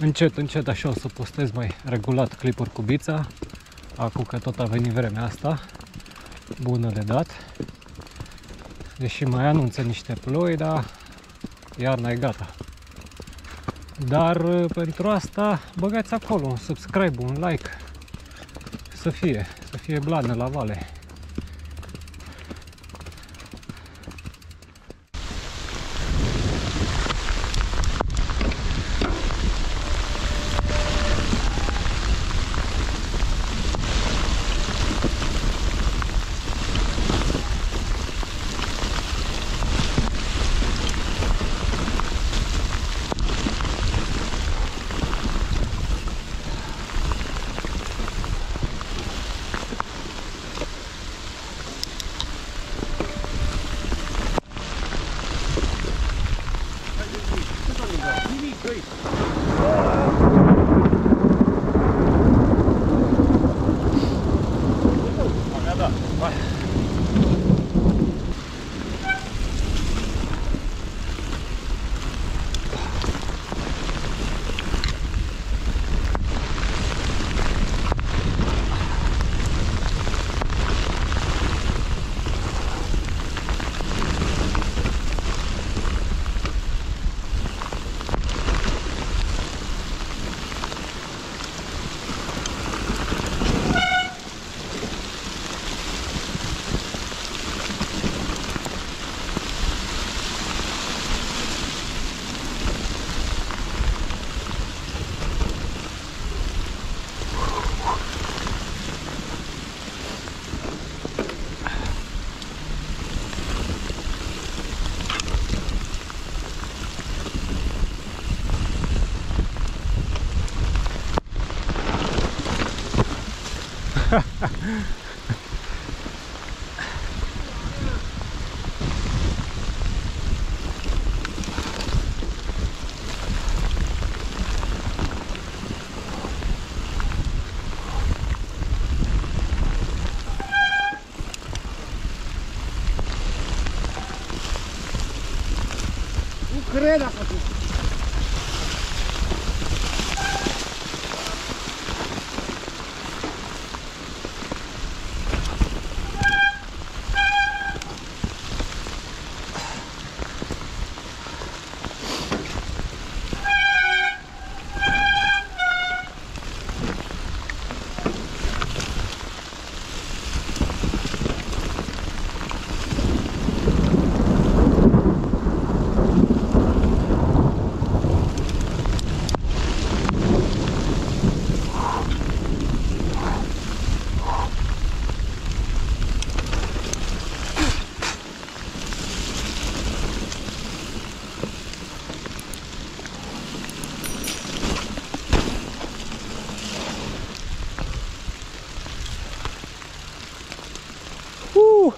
încet, încet așa o să postez mai regulat clipuri cu bița. Acum că tot a venit vremea asta bună de dat. Deși mai anunță niște ploi, dar iarna e gata. Dar pentru asta băgați acolo un subscribe, un like. Să fie, să fie blană la vale. though. You need grief. Nu